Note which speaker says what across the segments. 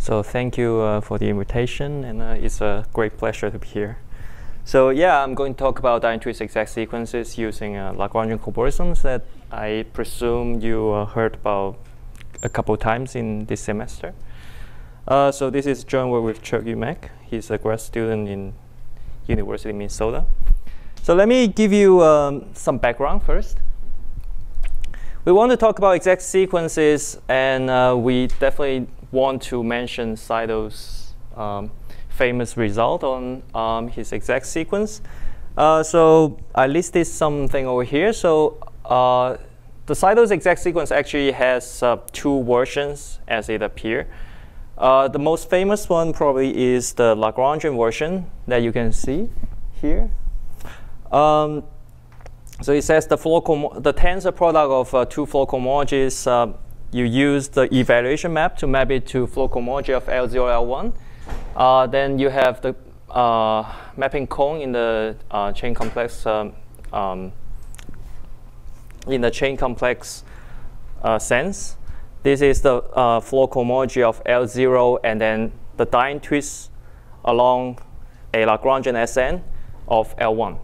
Speaker 1: So thank you uh, for the invitation, and uh, it's a great pleasure to be here. So yeah, I'm going to talk about Dehn twist exact sequences using uh, Lagrangian cobordisms that I presume you uh, heard about a couple times in this semester. Uh, so this is joint work with Cheuk-Yu Mak. He's a grad student in University of Minnesota. So let me give you um, some background first. We want to talk about exact sequences, and uh, we definitely want to mention Seidel's um, famous result on um, his exact sequence. Uh, so I listed something over here. So uh, the Seidel's exact sequence actually has uh, two versions as it appears. Uh, the most famous one probably is the Lagrangian version that you can see here. Um, so it says the, the tensor product of uh, two Floer cohomologies uh, you use the evaluation map to map it to Floer cohomology of L0, L1. Uh, then you have the uh, mapping cone in the uh, chain complex um, um, in the chain complex uh, sense. This is the uh, Floer cohomology of L0 and then the Dehn twist along a Lagrangian SN of L1.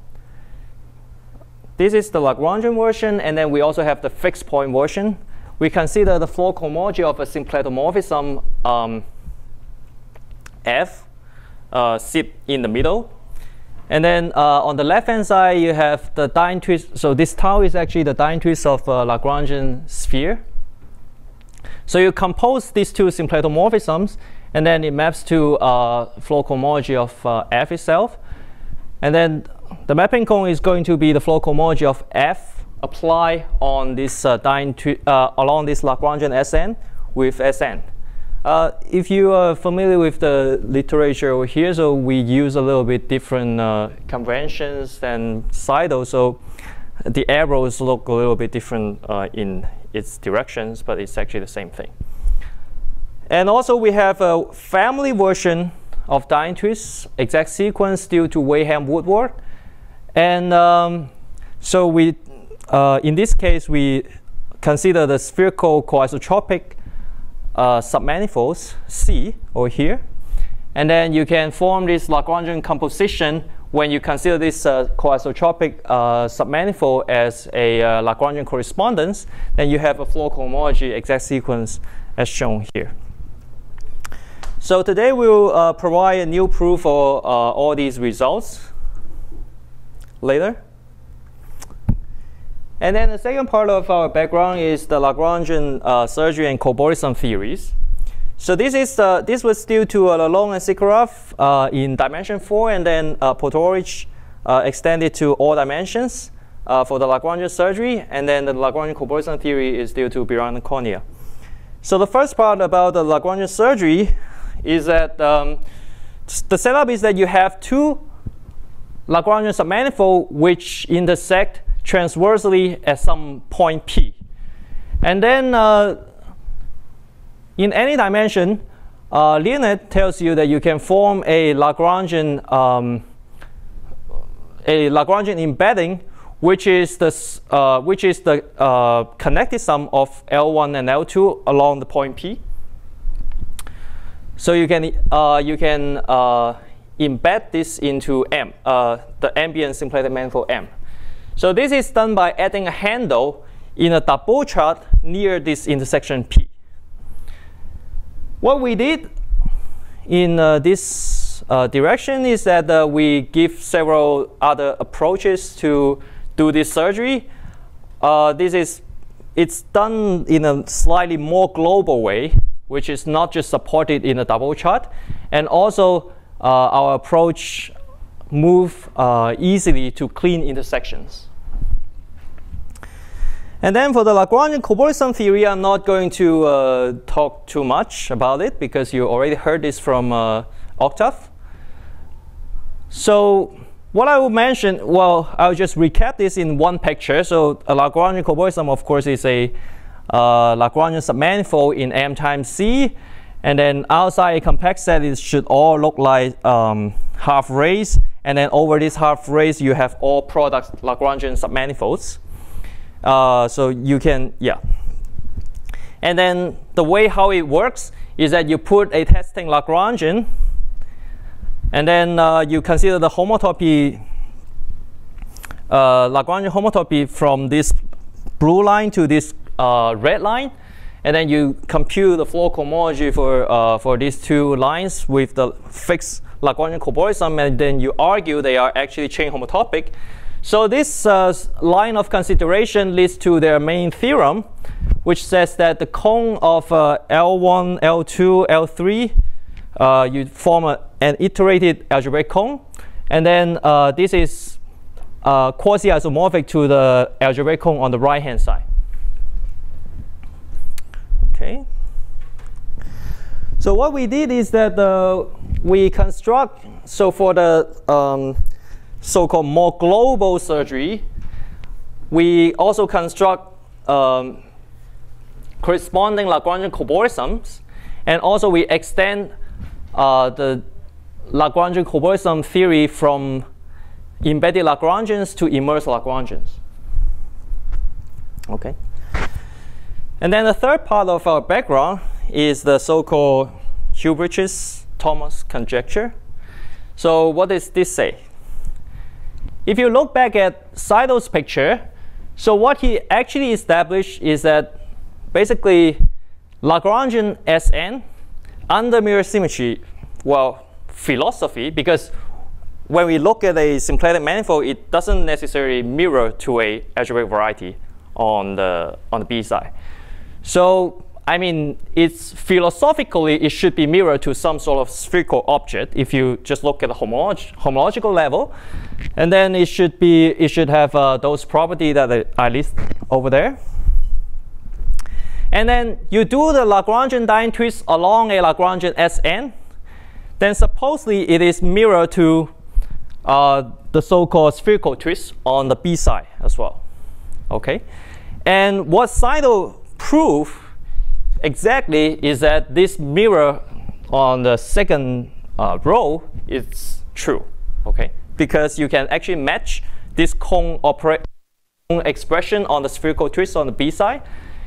Speaker 1: This is the Lagrangian version, and then we also have the fixed point version we consider the Floer cohomology of a symplectomorphism um, F uh, sit in the middle. And then uh, on the left-hand side, you have the Dehn twist. So this tau is actually the Dehn twist of a Lagrangian sphere. So you compose these two symplectomorphisms, and then it maps to uh, Floer cohomology of uh, F itself. And then the mapping cone is going to be the Floer cohomology of F apply on this uh, to, uh, along this Lagrangian Sn with Sn. Uh, if you are familiar with the literature over here, so we use a little bit different uh, conventions than Seidel, so the arrows look a little bit different uh, in its directions, but it's actually the same thing. And also we have a family version of Dehn twist exact sequence due to Wehrheim Woodward. And um, so we uh, in this case, we consider the spherical coisotropic uh, submanifolds C over here. And then you can form this Lagrangian composition when you consider this uh, coisotropic uh, submanifold as a uh, Lagrangian correspondence, then you have a Floer cohomology exact sequence as shown here. So today we'll uh, provide a new proof for uh, all these results later. And then the second part of our background is the Lagrangian uh, surgery and cobordism theories. So this is uh, this was due to uh, Lalonde and Sikorav uh, in dimension four, and then uh, Polterovich uh, extended to all dimensions uh, for the Lagrangian surgery, and then the Lagrangian cobordism theory is due to Biran and Cornea. So the first part about the Lagrangian surgery is that um, the setup is that you have two Lagrangian submanifold which intersect transversely at some point P. And then uh, in any dimension, uh, Leonard tells you that you can form a Lagrangian um, a Lagrangian embedding, which is the uh, which is the uh, connected sum of L1 and L2 along the point P. So you can uh, you can uh, embed this into M, uh, the ambient symplectic manifold M. So this is done by adding a handle in a double chart near this intersection P. What we did in uh, this uh, direction is that uh, we give several other approaches to do this surgery. Uh, this is it's done in a slightly more global way, which is not just supported in a double chart, and also uh, our approach move uh, easily to clean intersections. And then for the Lagrangian cobordism theory, I'm not going to uh, talk too much about it because you already heard this from uh, Octav. So what I will mention, well, I'll just recap this in one picture. So a Lagrangian cobordism, of course, is a uh, Lagrangian submanifold in M times C. And then outside a compact set, it should all look like um, half rays. And then over this half rays, you have all product Lagrangian submanifolds. Uh, so you can, yeah. And then the way how it works is that you put a testing Lagrangian, and then uh, you consider the homotopy, uh, Lagrangian homotopy from this blue line to this uh, red line, and then you compute the Floer cohomology for, uh, for these two lines with the fixed Lagrangian cobordism, and then you argue they are actually chain homotopic. So this uh, line of consideration leads to their main theorem, which says that the cone of uh, L1, L2, L3, uh, you form a, an iterated algebraic cone, and then uh, this is uh, quasi-isomorphic to the algebraic cone on the right-hand side. Okay. So what we did is that uh, we construct, so for the um, so-called more global surgery, we also construct um, corresponding Lagrangian cobordisms, and also we extend uh, the Lagrangian cobordism theory from embedded Lagrangians to immersed Lagrangians. Okay. And then the third part of our background is the so-called Huybrechts-Thomas conjecture. So what does this say? If you look back at Seidel's picture, so what he actually established is that basically Lagrangian Sn under mirror symmetry, well, philosophy, because when we look at a symplectic manifold, it doesn't necessarily mirror to a algebraic variety on the, on the B side. So I mean, it's philosophically, it should be mirrored to some sort of spherical object if you just look at the homolog homological level. And then it should be, it should have uh, those properties that I list over there. And then you do the Lagrangian Dehn twist along a Lagrangian Sn. Then supposedly it is mirrored to uh, the so-called spherical twist on the B side as well. Okay, and what Seidel proved exactly is that this mirror on the second uh, row is true, okay? Because you can actually match this cone expression on the spherical twist on the B side,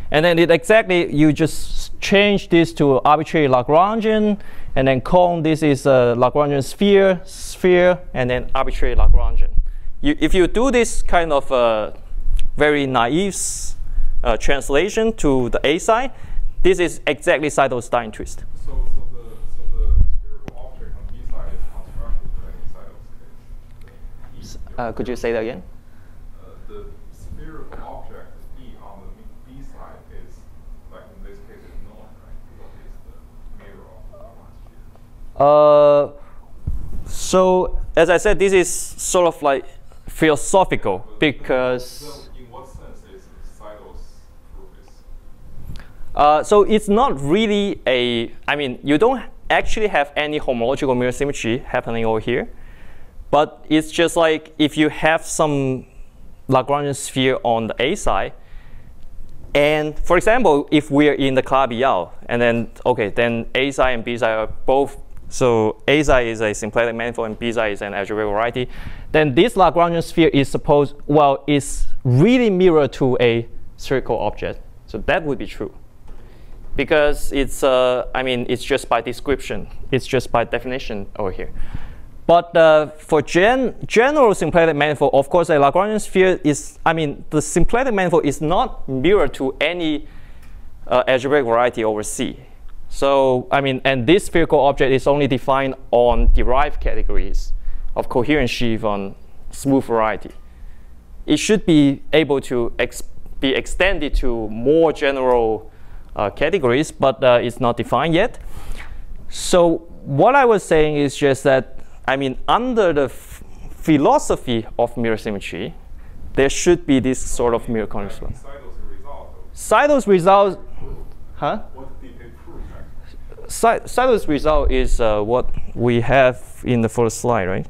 Speaker 1: and then it exactly, you just change this to arbitrary Lagrangian, and then cone, this is a Lagrangian sphere, sphere, and then arbitrary Lagrangian. You, if you do this kind of uh, very naive uh, translation to the A side, this is exactly Seidel's Dehn twist.
Speaker 2: So, so, the, so the object on B side is constructed in Seidel's case.
Speaker 1: Uh, could you say that again?
Speaker 2: Uh, the spherical object E on the B side is, like in this case, is known, right? Because it's the mirror of the
Speaker 1: Uh,
Speaker 2: one sphere.
Speaker 1: so as I said, this is sort of like philosophical because.
Speaker 2: So in what sense is Seidel's proof is
Speaker 1: Uh, so it's not really a, I mean, you don't actually have any homological mirror symmetry happening over here. But it's just like if you have some Lagrangian sphere on the A side, and for example, if we're in the Calabi-Yau, and then, okay, then A side and B side are both, so A side is a symplectic manifold and B side is an algebraic variety, then this Lagrangian sphere is supposed, well, is really mirror to a spherical object. So that would be true because it's, uh, I mean, it's just by description. It's just by definition over here. But uh, for gen general symplectic manifold, of course, a Lagrangian sphere is, I mean, the symplectic manifold is not mirror to any uh, algebraic variety over C. So, I mean, and this spherical object is only defined on derived categories of coherent sheaf on smooth variety. It should be able to ex be extended to more general categories, but uh, it's not defined yet. So what I was saying is just that, I mean, under the philosophy of mirror symmetry, there should be this sort of mirror correspondence.
Speaker 2: Seidel's result?
Speaker 1: Huh?
Speaker 2: What did they prove? actually?
Speaker 1: Se- Seidel's result is uh, what we have in the first slide, right?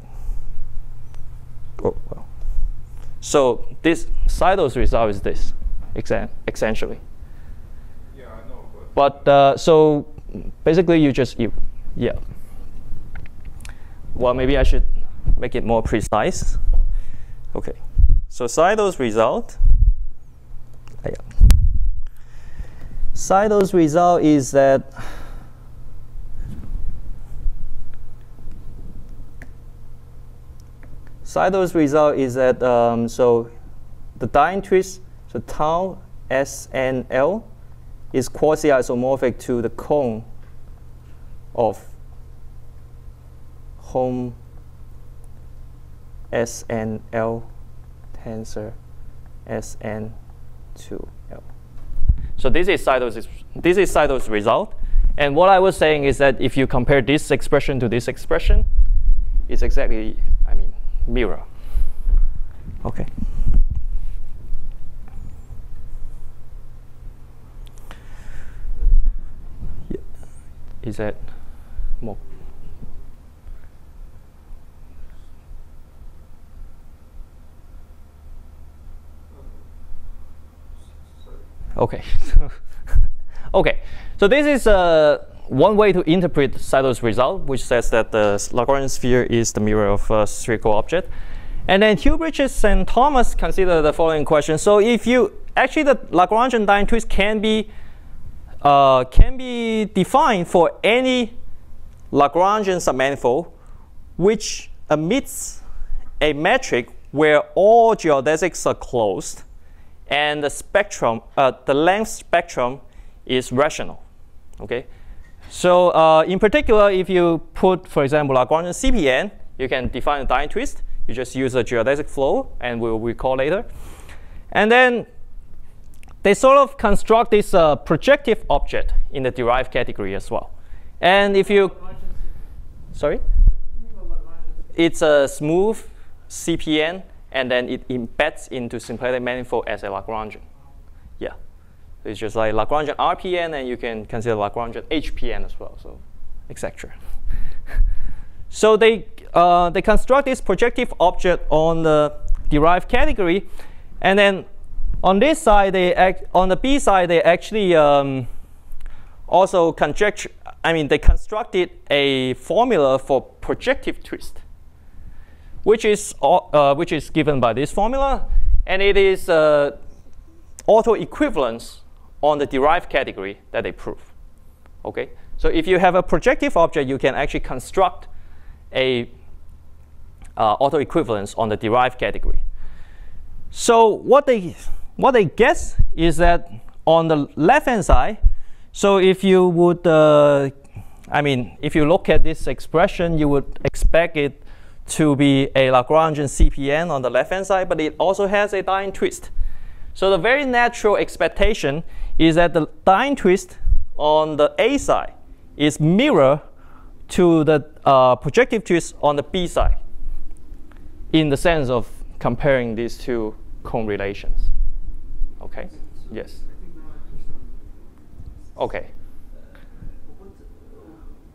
Speaker 1: Oh, well. So this Seidel's result is this, essentially.
Speaker 2: But
Speaker 1: uh, so basically, you just you, yeah. Well, maybe I should make it more precise. Okay, so Seidel's result. Yeah. Seidel's result is that Seidel's result is that um, so the dielectrics so tau S N L is quasi-isomorphic to the cone of Hom SNL tensor SN2L. So this is Seidel's, this is Seidel's result. And what I was saying is that if you compare this expression to this expression, it's exactly, I mean, mirror. Okay. Is that more? Okay. okay. So this is uh, one way to interpret Seidel's result, which says that the Lagrangian sphere is the mirror of a spherical object. And then Huybrechts and Thomas consider the following question. So if you actually the Lagrangian Dehn twist can be uh, can be defined for any Lagrangian submanifold which emits a metric where all geodesics are closed and the spectrum, uh, the length spectrum is rational. Okay, so uh, in particular, if you put, for example, Lagrangian CPN, you can define a Dehn twist. You just use a geodesic flow, and we'll recall later. And then they sort of construct this uh, projective object in the derived category as well. And if you, sorry, it's a smooth CPN and then it embeds into symplectic manifold as a Lagrangian. Yeah, it's just like Lagrangian RPN, and you can consider Lagrangian HPN as well, so etc. so they uh, they construct this projective object on the derived category, and then on this side, they act, on the B side, they actually um, also conjecture. I mean, they constructed a formula for projective twist which is, uh, which is given by this formula. And it is uh, autoequivalence on the derived category that they prove. Okay? So if you have a projective object, you can actually construct a uh, autoequivalence on the derived category. So what they, what they guess is that on the left-hand side, so if you would, uh, I mean, if you look at this expression, you would expect it to be a Lagrangian CPN on the left-hand side, but it also has a Dehn twist. So the very natural expectation is that the Dehn twist on the A side is mirror to the uh, projective twist on the B side in the sense of comparing these two cone relations. Okay? Yes. Okay.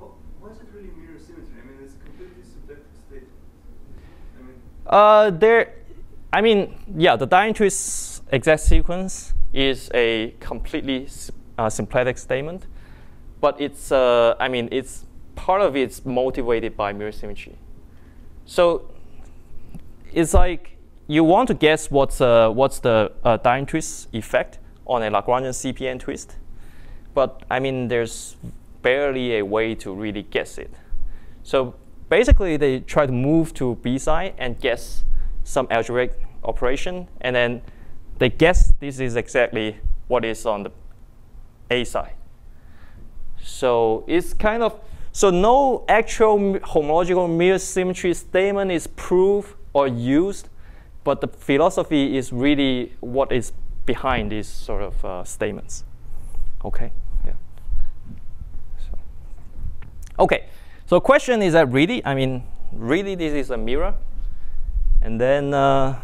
Speaker 1: Uh,
Speaker 3: what is it really mirror symmetry? I mean it's a completely symmetric
Speaker 1: statement. There, I mean, yeah, the twist exact sequence is a completely uh, symplectic statement, but it's, uh, I mean, it's part of it's motivated by mirror symmetry. So it's like you want to guess what's uh, what's the uh, twist effect on a Lagrangian CPN twist, but I mean, there's barely a way to really guess it. So basically they try to move to B side and guess some algebraic operation, and then they guess this is exactly what is on the A side. So it's kind of, so no actual homological mirror symmetry statement is proved or used, but the philosophy is really what is behind these sort of uh, statements. Okay, yeah. So, okay. So question is that really, I mean, really this is a mirror? And then, uh,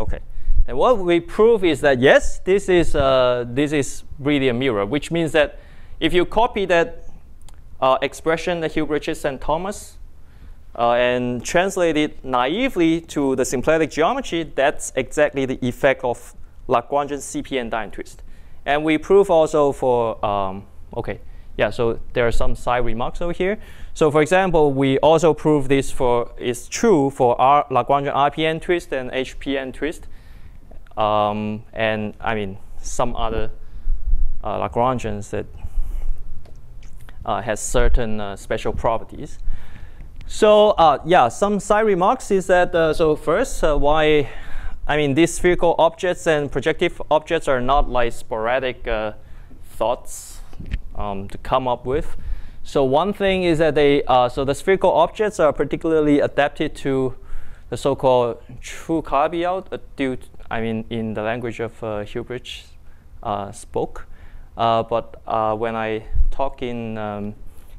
Speaker 1: okay. And what we prove is that yes, this is, uh, this is really a mirror, which means that if you copy that uh, expression that Huybrechts and Thomas uh, and translate it naively to the symplectic geometry, that's exactly the effect of Lagrangian CPN Dehn twist. And we prove also for, um, okay, yeah, so there are some side remarks over here. So for example, we also prove this for is true for our Lagrangian RPN twist and HPN twist. Um, and I mean some other uh, Lagrangians that uh, has certain uh, special properties. So uh, yeah, some side remarks is that uh, so first why I mean these spherical objects and projective objects are not like sporadic thoughts um, to come up with. So one thing is that they, uh, so the spherical objects are particularly adapted to the so-called true caveat, uh, due I mean, in the language of uh, uh, spoke. Uh, but uh, when I talk in, um,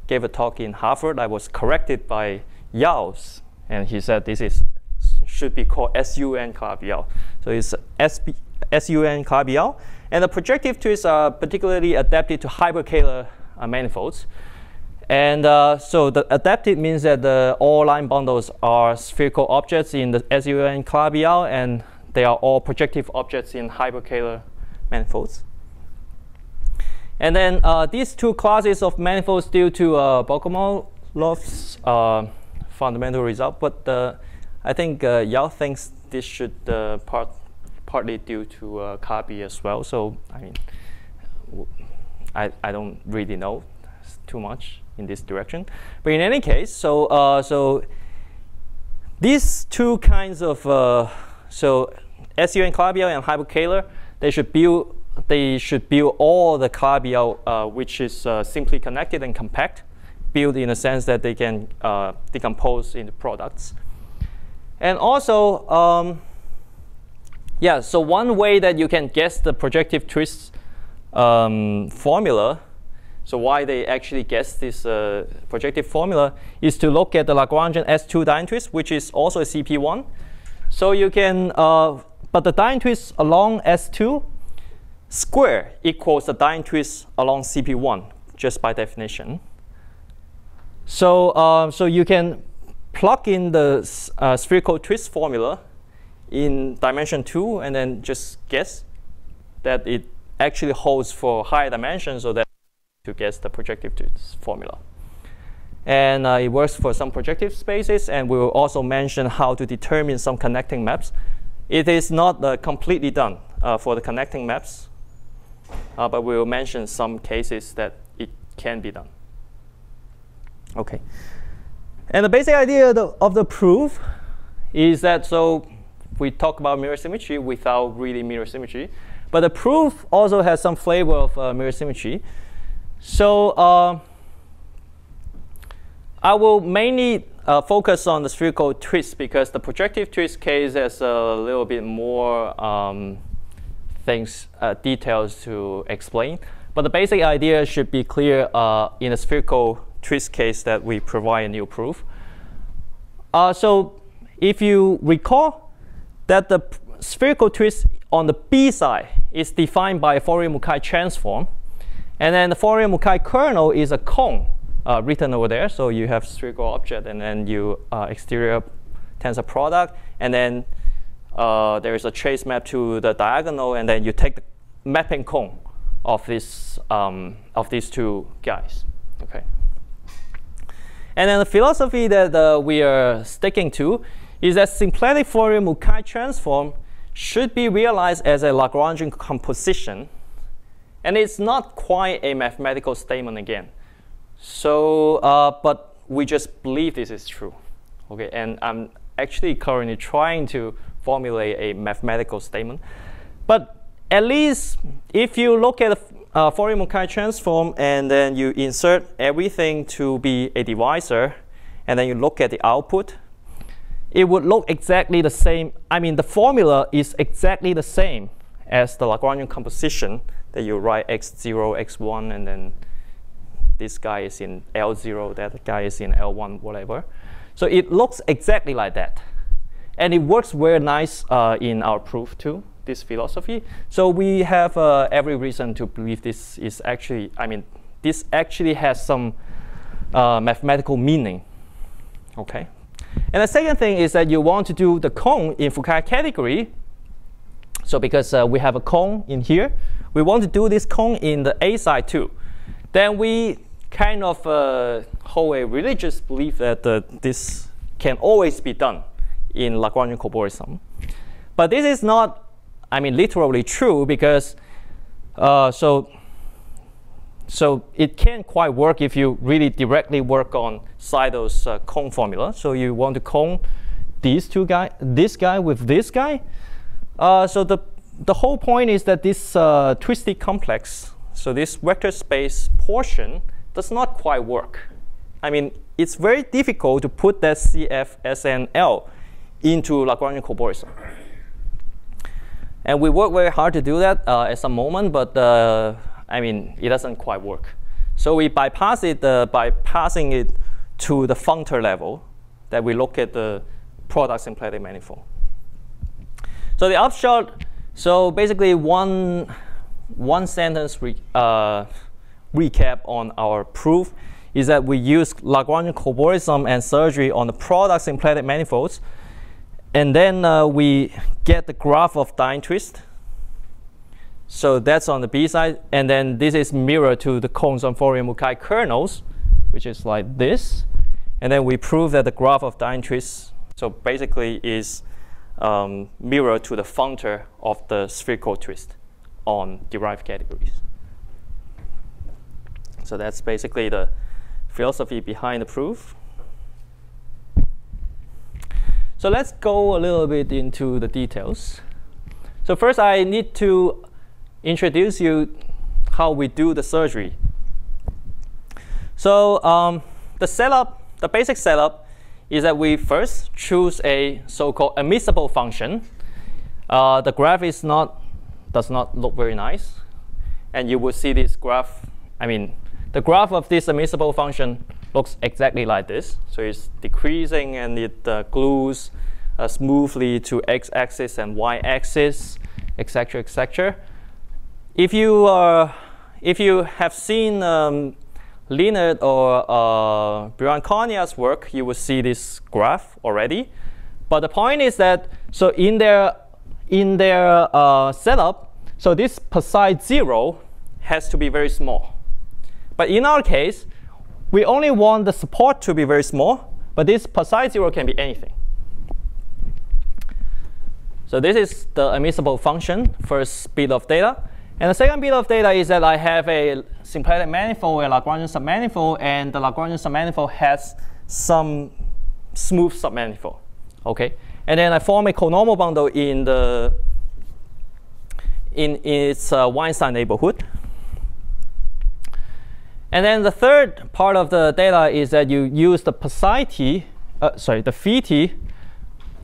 Speaker 1: gave a talk in Harvard, I was corrected by Yaos, and he said this is should be called SUN caveat. So it's SB, SUN caveat, and the projective twists are particularly adapted to hyperkähler manifolds. And uh, so the adapted means that the, all line bundles are spherical objects in the SUN caveat, and they are all projective objects in hyperkähler manifolds. And then uh, these two classes of manifolds due to uh, uh, fundamental result, but uh, I think uh, Yau thinks this should uh, part, partly due to uh, Kabi as well. So I mean, I, I don't really know too much in this direction. But in any case, so uh, so these two kinds of uh, so SUN caveat and hyperkähler, they should build they should build all the caveat uh, which is uh, simply connected and compact, built in a sense that they can uh, decompose into products. And also, um, yeah, so one way that you can guess the projective twist um, formula so why they actually guess this uh, projective formula is to look at the Lagrangian S2 Dehn twist, which is also a CP1. So you can, uh, but the Dehn twist along S2 square equals the Dehn twist along CP1, just by definition. So, uh, so you can plug in the uh, spherical twist formula in dimension 2 and then just guess that it actually holds for higher dimensions so that to guess the projective twist formula. And uh, it works for some projective spaces, and we will also mention how to determine some connecting maps. It is not uh, completely done uh, for the connecting maps, uh, but we will mention some cases that it can be done. Okay. And the basic idea of the, of the proof is that so we talk about mirror symmetry without really mirror symmetry, but the proof also has some flavor of uh, mirror symmetry. So uh, I will mainly uh, focus on the spherical twist because the projective twist case has a little bit more um, things, uh, details to explain. But the basic idea should be clear uh, in a spherical twist case that we provide a new proof. Uh, so if you recall that the spherical twist on the B side is defined by a Fourier-Mukai transform, and then the Fourier-Mukai kernel is a cone uh, written over there. So you have spherical object and then you uh, exterior tensor product. And then uh, there is a trace map to the diagonal. And then you take the mapping cone of, this, um, of these two guys. Okay. And then the philosophy that uh, we are sticking to is that symplectic Fourier-Mukai transform should be realized as a Lagrangian composition and it's not quite a mathematical statement again. So, uh, but we just believe this is true. Okay, and I'm actually currently trying to formulate a mathematical statement. But at least if you look at the uh, Fourier-Mukai transform and then you insert everything to be a divisor, and then you look at the output, it would look exactly the same. I mean, the formula is exactly the same as the Lagrangian composition that you write x0, x1, and then this guy is in L0, that guy is in L1, whatever. So it looks exactly like that. And it works very nice uh, in our proof too, this philosophy. So we have uh, every reason to believe this is actually, I mean, this actually has some uh, mathematical meaning, okay? And the second thing is that you want to do the cone in Fukaya category. So because uh, we have a cone in here, we want to do this cone in the A side too. Then we kind of uh, hold a religious belief that uh, this can always be done in Lagrangian cobordism. But this is not, I mean literally true because uh, so so it can't quite work if you really directly work on Seidel's uh, cone formula. So you want to cone these two guy, this guy with this guy. Uh, so the the whole point is that this uh, twisty complex, so this vector space portion, does not quite work. I mean, it's very difficult to put that CF, SN, into Lagrangian cobordism. And we work very hard to do that uh, at some moment, but uh, I mean, it doesn't quite work. So we bypass it uh, by passing it to the functor level that we look at the product symplectic manifold. So the upshot, so basically one, one sentence re, uh, recap on our proof is that we use Lagrangian cobordism and surgery on the products in manifolds. And then uh, we get the graph of Dehn twist. So that's on the B side. And then this is mirror to the cones on Fourier-Mukai kernels, which is like this. And then we prove that the graph of Dehn twist, so basically is um, mirror to the functor of the spherical twist on derived categories. So that's basically the philosophy behind the proof. So let's go a little bit into the details. So first I need to introduce you how we do the surgery. So um, the setup, the basic setup is that we first choose a so-called admissible function. Uh, the graph is not, does not look very nice. And you will see this graph, I mean, the graph of this admissible function looks exactly like this. So it's decreasing and it uh, glues uh, smoothly to x-axis and y-axis, etc., etc. If you uh, if you have seen um, Leonard or uh, Biran-Cornea's work, you will see this graph already. But the point is that so in their in their uh, setup, so this psi zero has to be very small. But in our case, we only want the support to be very small, but this psi zero can be anything. So this is the admissible function, first bit of data. And the second bit of data is that I have a symplectic manifold, a Lagrangian submanifold, and the Lagrangian submanifold has some smooth submanifold. Okay, and then I form a conormal bundle in the in its uh, Weinstein neighborhood. And then the third part of the data is that you use the psi t, uh, sorry, the phi t,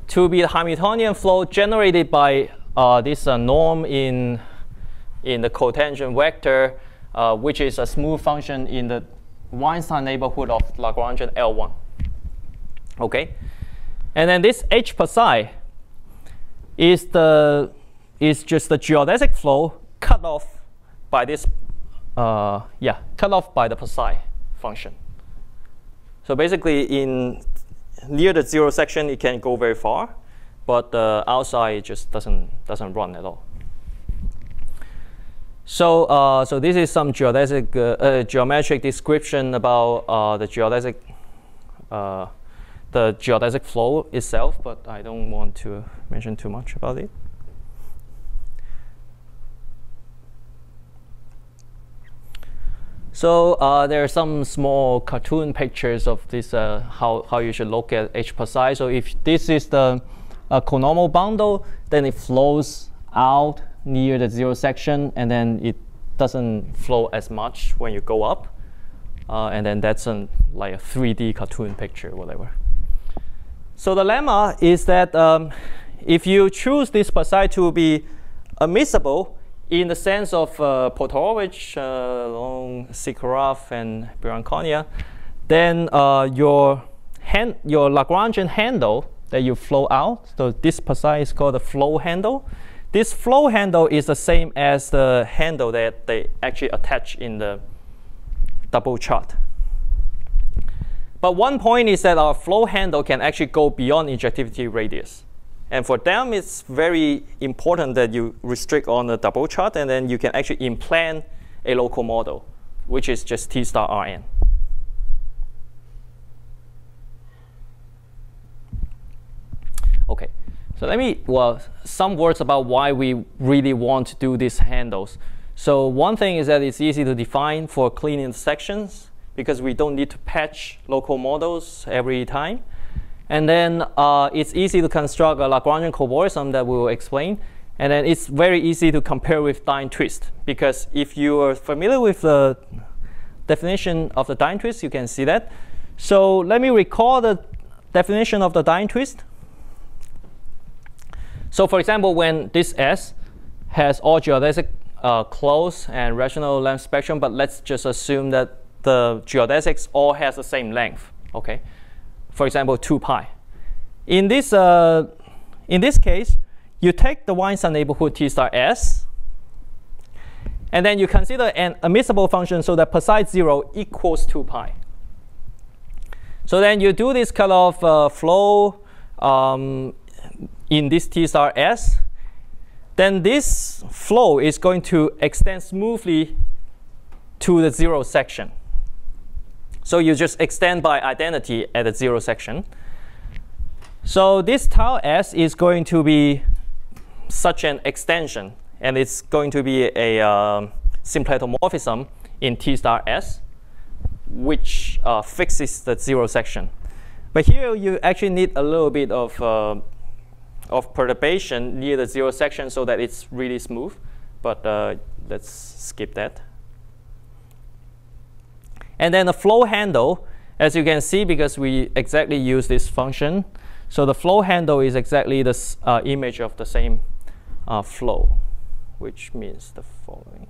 Speaker 1: to be the Hamiltonian flow generated by uh, this uh, norm in in the cotangent vector, uh, which is a smooth function in the Weinstein neighborhood of Lagrangian L1. Okay, and then this h psi is the is just the geodesic flow cut off by this uh, yeah, cut off by the psi function. So basically, in near the zero section, it can go very far, but uh, outside it just doesn't doesn't run at all. So, uh, so this is some geodesic uh, uh geometric description about uh, the geodesic uh, the geodesic flow itself, but I don't want to mention too much about it. So uh, there are some small cartoon pictures of this, uh, how, how you should look at H plus psi. So if this is the uh, conormal bundle, then it flows out near the zero section, and then it doesn't flow as much when you go up. Uh, and then that's an, like a 3D cartoon picture, whatever. So the lemma is that um, if you choose this psi to be admissible, in the sense of uh, uh, Long, Sikorav, and Biran-Cornea, then uh, your, hand, your Lagrangian handle that you flow out, so this psi is called the flow handle. This flow handle is the same as the handle that they actually attach in the double chart. But one point is that our flow handle can actually go beyond injectivity radius. And for them, it's very important that you restrict on the double chart, and then you can actually implant a local model, which is just T star Rn. Okay, So let me, well, some words about why we really want to do these handles. So one thing is that it's easy to define for clean intersections because we don't need to patch local models every time. And then uh, it's easy to construct a Lagrangian cobordism that we will explain. And then it's very easy to compare with Dehn twist because if you are familiar with the definition of the Dehn twist, you can see that. So let me recall the definition of the Dehn twist. So for example, when this S has all geodesic uh, closed and rational length spectrum, but let's just assume that the geodesics all has the same length, okay? For example, 2 pi. In this, uh, in this case, you take the Weinstein neighborhood T star S, and then you consider an admissible function so that psi 0 equals 2 pi. So then you do this kind of uh, flow um, in this T star S, then this flow is going to extend smoothly to the zero section. So you just extend by identity at the zero section. So this tau s is going to be such an extension, and it's going to be a um, symplectomorphism in T star s, which uh, fixes the zero section. But here you actually need a little bit of uh, of perturbation near the zero section so that it's really smooth. But uh, let's skip that. And then the flow handle, as you can see, because we exactly use this function, so the flow handle is exactly the uh, image of the same uh, flow, which means the following.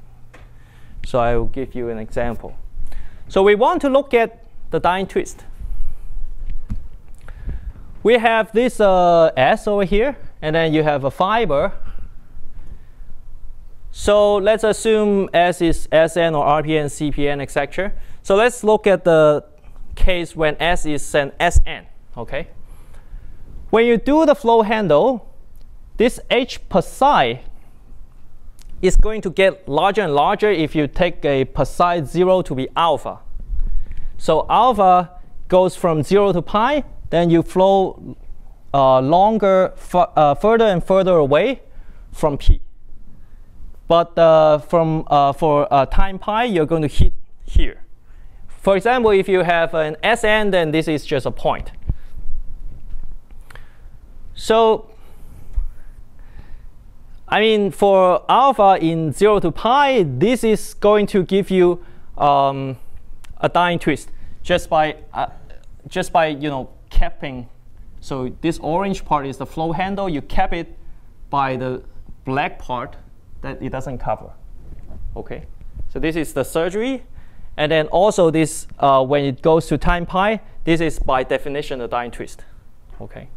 Speaker 1: So I will give you an example. So we want to look at the Dehn twist we have this uh, S over here, and then you have a fiber. So let's assume S is SN or RPN, CPN, etc. So let's look at the case when S is an SN, okay? When you do the flow handle, this H per psi is going to get larger and larger if you take a psi 0 to be alpha. So alpha goes from 0 to pi, then you flow uh, longer, uh, further and further away from P. But uh, from, uh, for uh, time pi, you're going to hit here. For example, if you have an Sn, then this is just a point. So, I mean, for alpha in 0 to pi, this is going to give you um, a Dehn twist just by, uh, just by you know, capping. So this orange part is the flow handle. You cap it by the black part that it doesn't cover. Okay, so this is the surgery. And then also this, uh, when it goes to time pi, this is by definition a Dehn twist. Okay,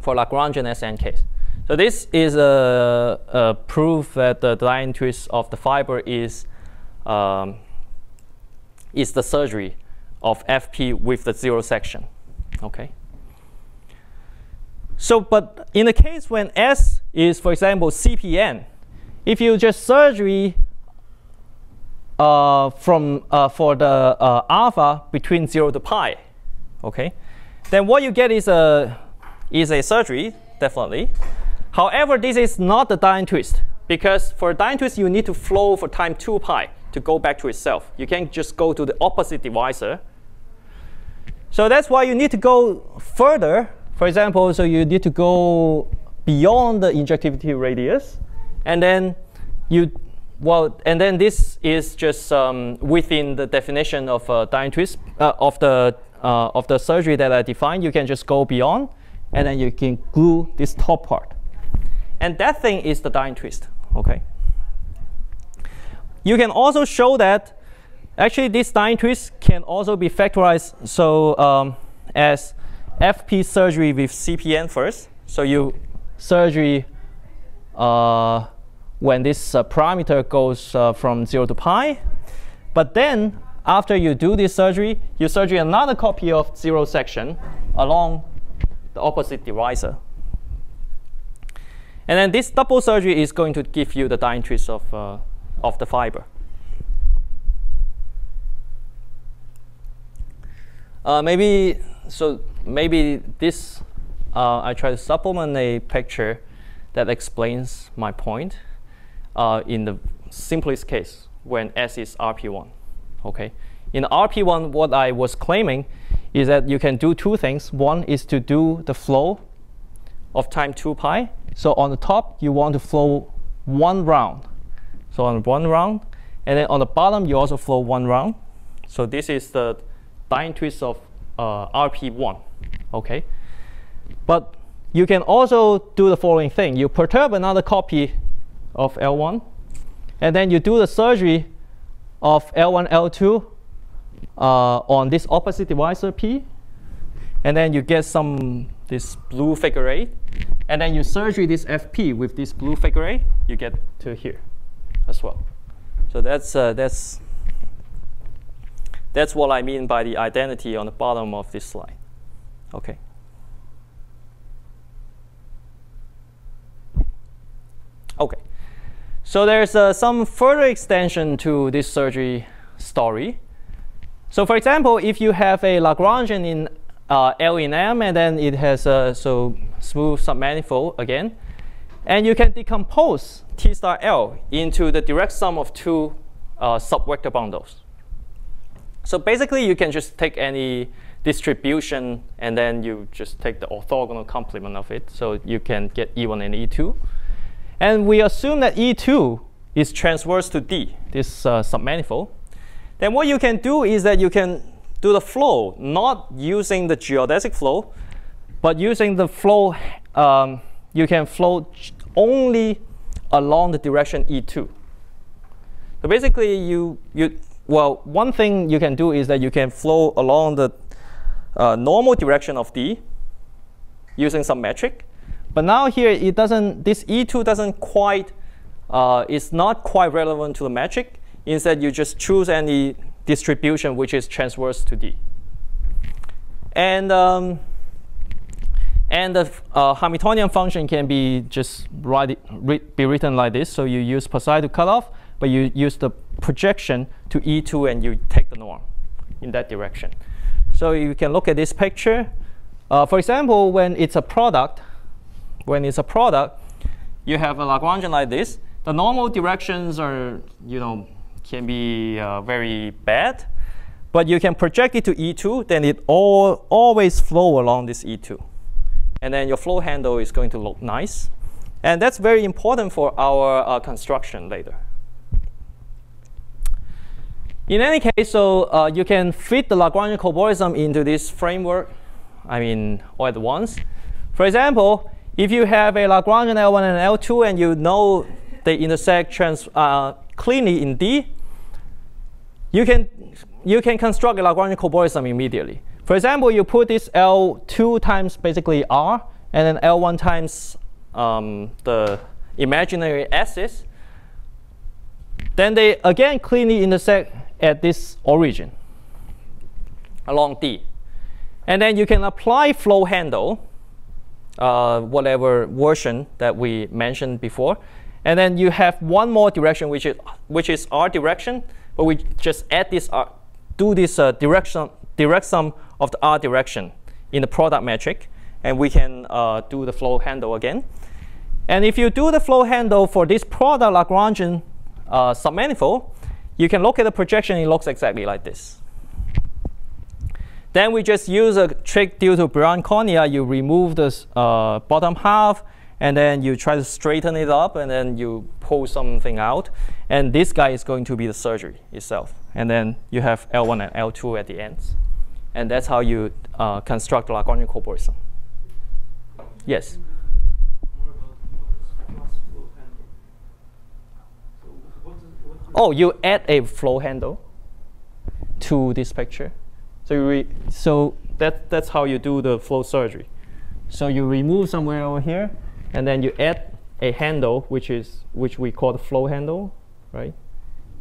Speaker 1: for Lagrangian SN case. So this is a, a proof that the Dehn twist of the fiber is um, is the surgery of FP with the zero section. Okay. So, but in the case when S is, for example, CPN, if you just surgery from uh, for the uh, alpha between zero to pi, okay, then what you get is a is a surgery definitely. However, this is not the Dehn twist because for Dehn twist you need to flow for time 2 pi to go back to itself. You can't just go to the opposite divisor. So that's why you need to go further. For example, so you need to go beyond the injectivity radius. And then you, well, and then this is just um, within the definition of uh, Dehn twist, uh, of, the, uh, of the surgery that I defined. You can just go beyond, and then you can glue this top part. And that thing is the Dehn twist, okay? You can also show that actually this Dehn twist can also be factorized so um, as FP surgery with CPN first. So you surgery uh, when this uh, parameter goes uh, from 0 to pi. But then after you do this surgery, you surgery another copy of zero section along the opposite divisor. And then this double surgery is going to give you the Dehn twist of, uh, of the fiber. Uh, maybe so maybe this uh, I try to supplement a picture that explains my point uh, in the simplest case when S is RP1. Okay. In RP1, what I was claiming is that you can do two things. One is to do the flow of time 2 pi. So on the top, you want to flow one round. So on one round, and then on the bottom, you also flow one round. So this is the Dehn twist of uh, RP1. Okay. But you can also do the following thing. You perturb another copy of L1, and then you do the surgery of L1, L2 uh, on this opposite divisor P, and then you get some this blue figure eight, and then you surgery this FP with this blue figure eight, you get to here as well. So that's uh, that's that's what I mean by the identity on the bottom of this slide. Okay. Okay. So there's uh, some further extension to this surgery story. So for example, if you have a Lagrangian in uh, L in M, and then it has a so smooth submanifold again, and you can decompose T star L into the direct sum of two uh, subvector bundles. So basically, you can just take any distribution, and then you just take the orthogonal complement of it. So you can get E1 and E2. And we assume that E2 is transverse to D, this uh, submanifold. Then what you can do is that you can do the flow, not using the geodesic flow, but using the flow, um, you can flow only along the direction E2. So basically, you, you, well, one thing you can do is that you can flow along the uh, normal direction of D using some metric. But now here, it doesn't, this E2 doesn't quite, uh, it's not quite relevant to the metric. Instead, you just choose any distribution which is transverse to D. And, um, and the uh, Hamiltonian function can be just write be written like this. So you use psi to cut off, but you use the projection to E2 and you take the norm in that direction. So you can look at this picture. Uh, for example, when it's a product, when it's a product, you have a Lagrangian like this. The normal directions are, you know, can be uh, very bad, but you can project it to E2, then it all always flow along this E2. And then your flow handle is going to look nice. And that's very important for our uh, construction later. In any case, so uh, you can fit the Lagrangian cobordism into this framework, I mean, all at once. For example, if you have a Lagrangian L1 and L2 and you know they intersect trans, uh, cleanly in D, you can, you can construct a Lagrangian cobordism immediately. For example, you put this L2 times basically R, and then L1 times um, the imaginary axis. Then they again cleanly intersect at this origin along D. And then you can apply flow handle, uh, whatever version that we mentioned before. And then you have one more direction, which is, which is R direction, but we just add this, R, do this uh, direction, direct sum of the R direction in the product metric. And we can uh, do the flow handle again. And if you do the flow handle for this product Lagrangian uh, submanifold, you can look at the projection, it looks exactly like this. Then we just use a trick due to Biran-Cornea. You remove the uh, bottom half, and then you try to straighten it up, and then you pull something out. And this guy is going to be the surgery itself. And then you have L1 and L2 at the ends. And that's how you uh, construct Lagrangian cobordism. Yes? Oh, you add a flow handle to this picture. So you so that that's how you do the flow surgery. So you remove somewhere over here, and then you add a handle, which is which we call the flow handle, right?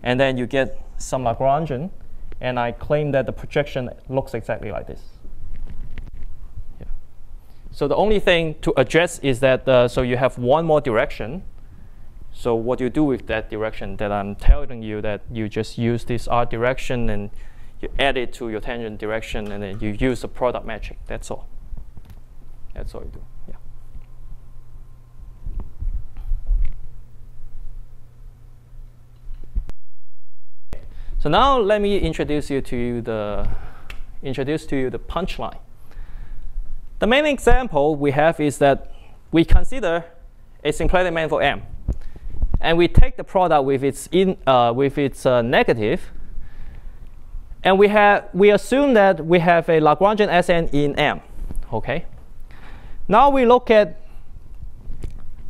Speaker 1: And then you get some Lagrangian, and I claim that the projection looks exactly like this. Yeah. So the only thing to address is that uh, so you have one more direction so what you do with that direction that I'm telling you that you just use this R direction and you add it to your tangent direction and then you use the product metric. That's all. That's all you do. Yeah. So now let me introduce you to the introduce to you the punchline. The main example we have is that we consider a symplectic manifold M, and we take the product with its in uh, with its uh, negative, and we have we assume that we have a Lagrangian Sn in M. Okay. Now we look at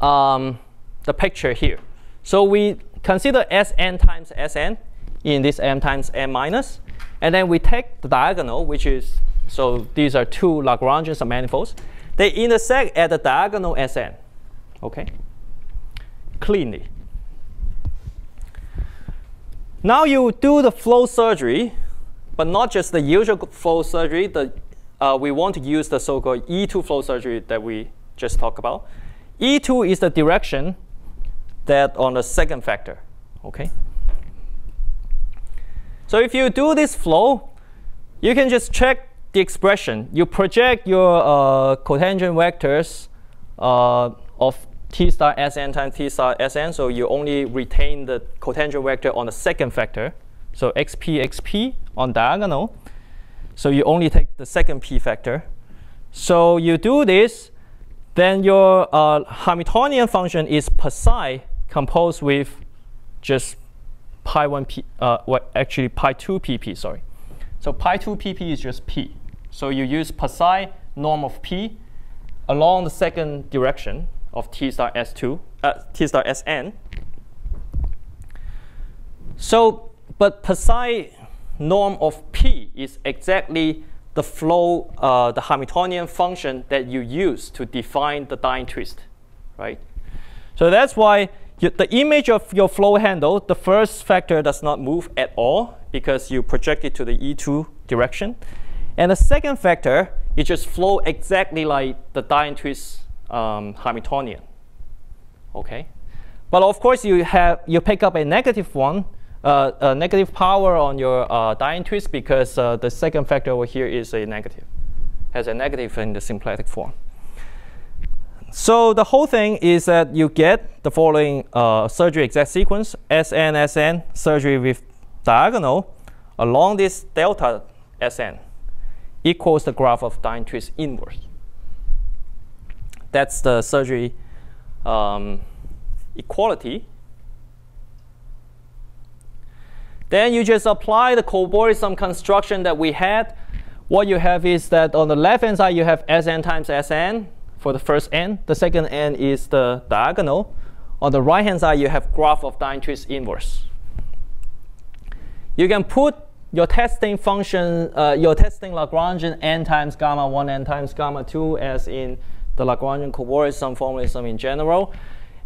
Speaker 1: um, the picture here. So we consider Sn times Sn in this m times m minus. And then we take the diagonal, which is, so these are two Lagrangian submanifolds. They intersect at the diagonal Sn, okay, cleanly. Now you do the flow surgery, but not just the usual flow surgery. The, uh, we want to use the so-called E2 flow surgery that we just talked about. E2 is the direction that on the second factor, okay? So if you do this flow, you can just check the expression. You project your uh, cotangent vectors uh, of t star Sn times t star Sn, so you only retain the cotangent vector on the second factor. So xp, xp on diagonal. So you only take the second p factor. So you do this, then your uh, Hamiltonian function is psi composed with just pi 1 p, uh, well, actually pi 2 pp, sorry. So pi 2 pp is just p. So you use psi norm of p along the second direction of t star s2, uh, t star sn. So, but psi norm of p is exactly the flow, uh, the Hamiltonian function that you use to define the Dehn twist, right? So that's why you, the image of your flow handle, the first factor does not move at all because you project it to the E2 direction. And the second factor, it just flow exactly like the Dehn twist um, Hamiltonian. Okay, but of course you have you pick up a negative one, uh, a negative power on your uh, Dehn twist because uh, the second factor over here is a negative, has a negative in the symplectic form. So the whole thing is that you get the following uh, surgery exact sequence, Sn, Sn, surgery with diagonal along this delta Sn equals the graph of Dehn twist inverse. That's the surgery um, equality. Then you just apply the cobordism construction that we had. What you have is that on the left-hand side, you have Sn times Sn for the first n. The second n is the diagonal. On the right-hand side, you have graph of twist inverse. You can put your testing function, uh, your testing Lagrangian n times gamma 1, n times gamma 2 as in the Lagrangian cobordism formalism in general.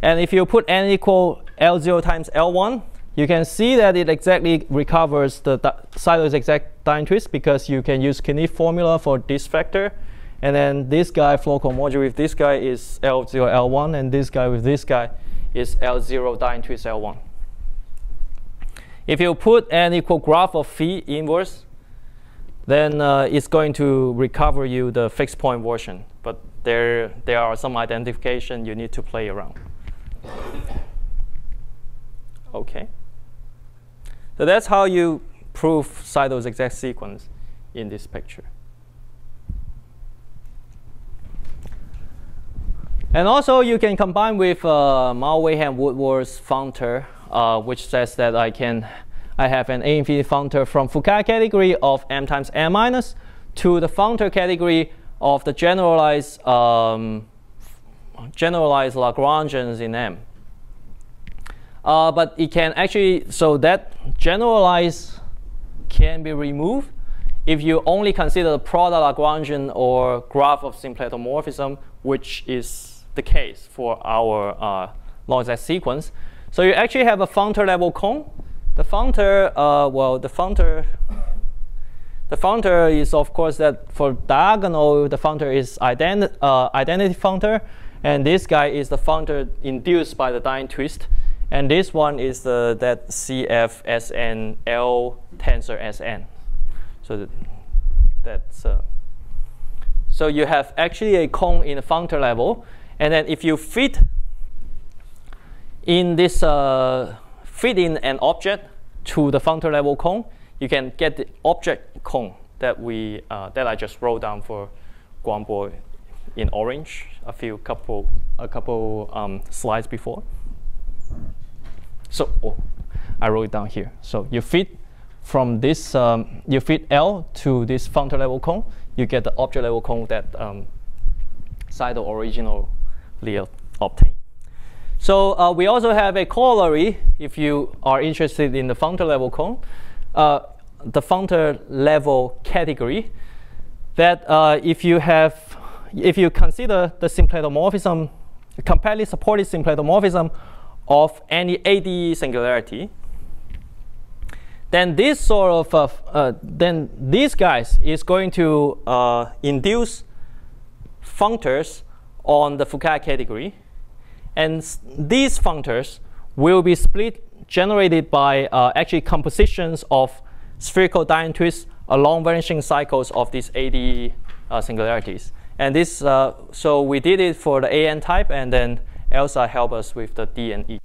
Speaker 1: And if you put n equal L0 times L1, you can see that it exactly recovers the Seidel exact Dehn twist because you can use Kniff formula for this factor. And then this guy Floer cohomology with this guy is L0, L1, and this guy with this guy is L0 Dehn twist L1. If you put an equal graph of phi inverse, then uh, it's going to recover you the fixed point version. But there, there are some identification you need to play around. Okay. So that's how you prove Seidel's exact sequence in this picture. And also you can combine with uh, Ma'u-Wehrheim Woodward's functor, uh, which says that I can I have an A infinity functor from Fukaya category of m times m minus to the functor category of the generalized um, generalized Lagrangians in M. Uh, but it can actually, so that generalize can be removed if you only consider the product Lagrangian or graph of symplectomorphism, which is the case for our uh, long exact sequence. So you actually have a functor level cone. The functor, uh, well, the functor, the functor is of course that for diagonal, the functor is identi uh, identity functor, and this guy is the functor induced by the Dehn twist, and this one is the that CFSNL tensor Sn. So that, that's uh, So you have actually a cone in the functor level, and then if you fit in this uh, fit in an object to the functor level cone, you can get the object cone that we uh, that I just wrote down for Guangbo in orange a few couple a couple um, slides before. So oh, I wrote it down here. So you fit from this um, you fit L to this functor level cone, you get the object level cone that um, Seidel originally obtained. So uh, we also have a corollary if you are interested in the functor level cone, uh, the functor level category that uh, if you have if you consider the symplectomorphism, completely supported symplectomorphism of any AD singularity, then this sort of uh, uh, then these guys is going to uh, induce functors on the Fukaya category, and these functors will be split generated by uh, actually compositions of spherical Dehn twists along vanishing cycles of these AD uh, singularities. And this, uh, so we did it for the AN type, and then Ailsa helped us with the D and E.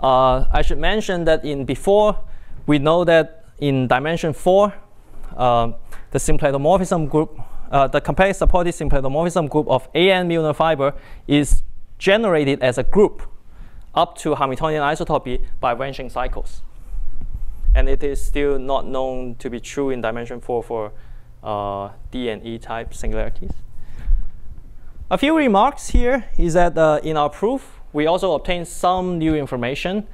Speaker 1: Uh, I should mention that in before, we know that in dimension four, uh, the symplectomorphism group, uh, the completely supported symplectomorphism group of AN Milnor fiber is generated as a group up to Hamiltonian isotopy by vanishing cycles. And it is still not known to be true in dimension four for uh, D and E type singularities. A few remarks here is that uh, in our proof, we also obtained some new information.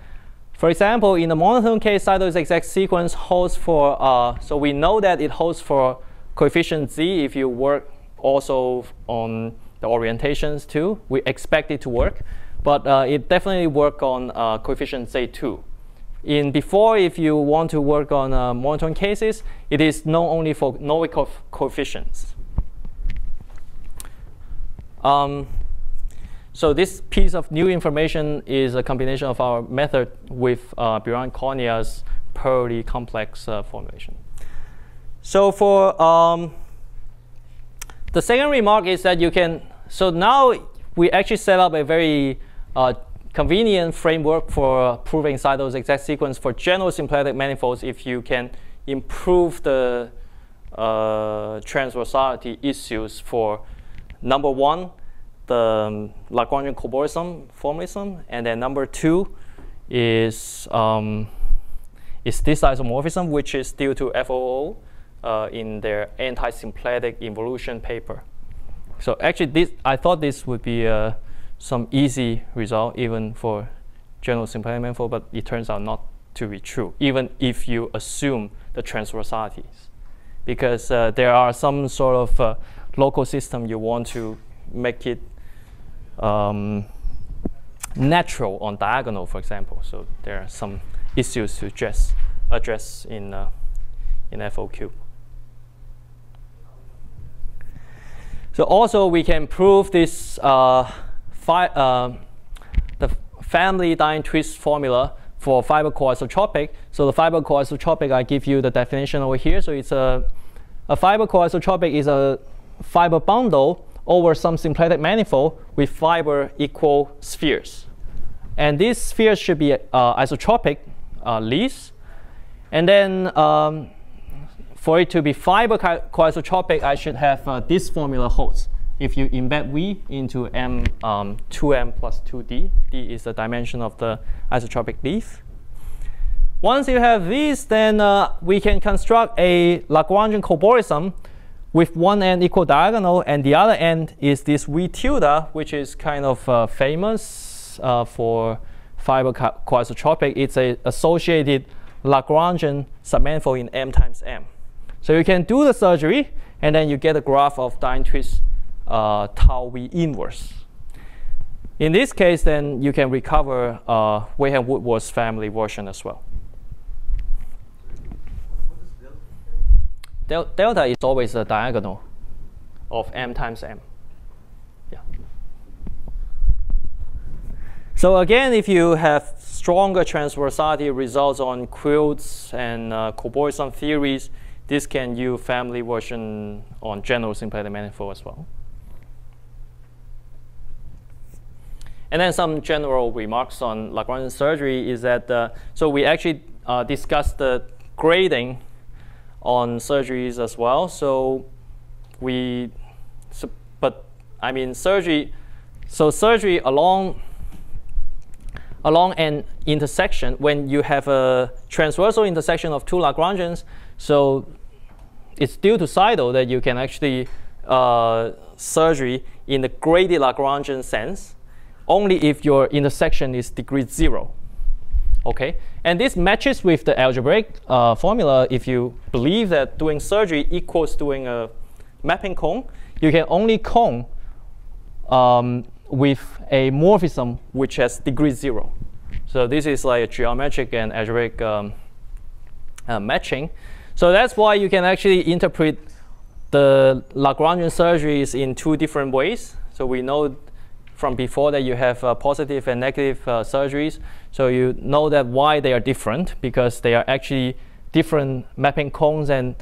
Speaker 1: For example, in the monotone case, Seidel's exact sequence holds for, uh, so we know that it holds for coefficient z if you work also on the orientations too. We expect it to work, but uh, it definitely work on uh, coefficient z2. In before, if you want to work on uh, monotone cases, it is known only for Novikov coefficients. Um, so this piece of new information is a combination of our method with uh, Biran Pauli complex uh, formulation. So for um, the second remark is that you can, so now we actually set up a very uh, convenient framework for proving Seidel's exact sequence for general symplectic manifolds if you can improve the uh, transversality issues for number one, the um, Lagrangian cobordism formalism, and then number two is um, is this isomorphism, which is due to FOO uh, in their anti-symplectic involution paper. So actually, this I thought this would be a some easy result even for general symplectic manifold, but it turns out not to be true, even if you assume the transversalities. Because uh, there are some sort of uh, local system you want to make it um, natural on diagonal, for example. So there are some issues to address, address in, uh, in FOQ. So also we can prove this uh, uh, the family Dehn twist formula for fiber coisotropic. So the fiber coisotropic, I give you the definition over here. So it's a, a fiber coisotropic is a fiber bundle over some symplectic manifold with fiber equal spheres. And these spheres should be uh, isotropic uh, leads. And then um, for it to be fiber coisotropic, I should have uh, this formula holds if you embed V into M, um, 2M plus 2D, D is the dimension of the isotropic leaf. Once you have these, then uh, we can construct a Lagrangian cobordism with one end equal diagonal, and the other end is this V tilde, which is kind of uh, famous uh, for fiber coisotropic. It's a associated Lagrangian submanifold in M times M. So you can do the surgery, and then you get a graph of Dehn twist uh, tau v inverse. In this case, then you can recover uh, Wehrheim Woodward's family version as well. Del delta is always a diagonal of m times m. Yeah. So again, if you have stronger transversality results on Quilts and uh, cobordism theories, this can use family version on general symplectic manifold as well. And then some general remarks on Lagrangian surgery is that, uh, so we actually uh, discussed the grading on surgeries as well. So we, so, but I mean surgery, so surgery along, along an intersection, when you have a transversal intersection of two Lagrangians, so it's due to Seidel that you can actually uh, surgery in the graded Lagrangian sense only if your intersection is degree zero. Okay, and this matches with the algebraic uh, formula. If you believe that doing surgery equals doing a mapping cone, you can only cone um, with a morphism which has degree zero. So this is like a geometric and algebraic um, uh, matching. So that's why you can actually interpret the Lagrangian surgeries in two different ways. So we know from before that you have uh, positive and negative uh, surgeries. So you know that why they are different because they are actually different mapping cones. And